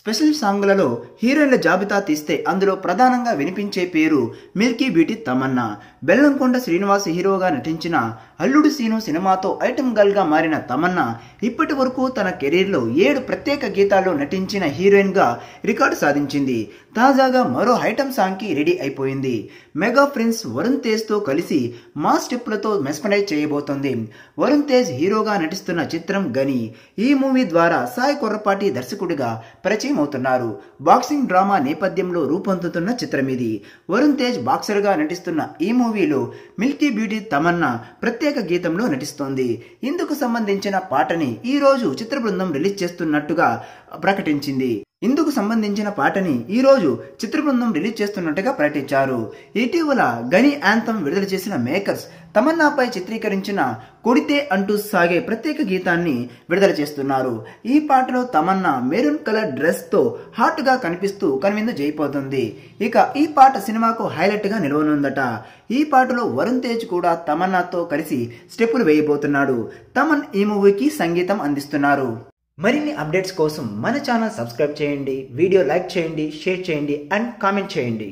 Special సాంగ్లలో హీరోయిన్ల జాబితా తీస్తే అందులో ప్రధానంగా వినిపించే పేరు మిల్కీ బ్యూటీ తమన్నా. బెల్లంకొండ శ్రీనివాస్ హీరోగా నటించిన అల్లుడు సీను సినిమాతో ఐటమ్ గర్ల్గా మారిన తమన్నా ఇప్పటి వరకు తన కెరీర్లో ఏడు ప్రత్యేక గీతాల్లో నటించిన హీరోయిన్గా రికార్డు సాధించింది. తాజాగా మరో ఐటమ్ సాంగ్కి రెడీ అయిపోయింది. మెగా ప్రిన్స్ వరుణ్ తేజ్తో కలిసి మా స్టెప్లతో మెస్పనైజ్ చేయబోతోంది. వరుణ్ తేజ్ హీరోగా నటిస్తున్న చిత్రం గని. ఈ మూవీ ద్వారా సాయి కొర్రపాటి దర్శకుడిగా పరిచయం అవుతున్నారు బాక్సింగ్ డ్రామా నేపథ్యంలో రూపొందుతున్న చిత్రం ఇది వరుణ్ తేజ్ బాక్సర్గా నటిస్తున్న ఈ మూవీలో మిల్కీ బ్యూటీ తమన్నా ప్రత్యేక గీతంలో నటిస్తోంది. ఇందుకు సంబంధించిన పాటని ఈ రోజు చిత్ర బృందం రిలీజ్ చేస్తున్నట్టుగా ప్రకటించింది. ఇందుకు సంబంధించిన పాటని ఈరోజు చిత్రబృందం రిలీజ్ చేస్తున్నట్టుగా ప్రకటించారు. ఇటీవల గని యాంతం విడుదల చేసిన మేకర్స్ తమన్నాపై చిత్రీకరించిన కొడితే అంటూ సాగే ప్రత్యేక గీతాన్ని విడుదల చేస్తున్నారు. ఈ పాటలో తమన్నా మెరూన్ కలర్ డ్రెస్తో హాట్గా కనిపిస్తూ కనువిందు జైపోతుంది. ఇక ఈ పాట సినిమాకు హైలైట్గా నిలవనుందట. ఈ పాటలో వరుణ్ తేజ్ కూడా తమన్నాతో కలిసి స్టెప్పులు వేయబోతున్నాడు. తమన్ ఈ మూవీకి సంగీతం అందిస్తున్నారు. మరిన్ని అప్డేట్స్ కోసం మన ఛానల్ సబ్స్క్రైబ్ చేయండి వీడియో లైక్ చేయండి షేర్ చేయండి అండ్ కామెంట్ చేయండి.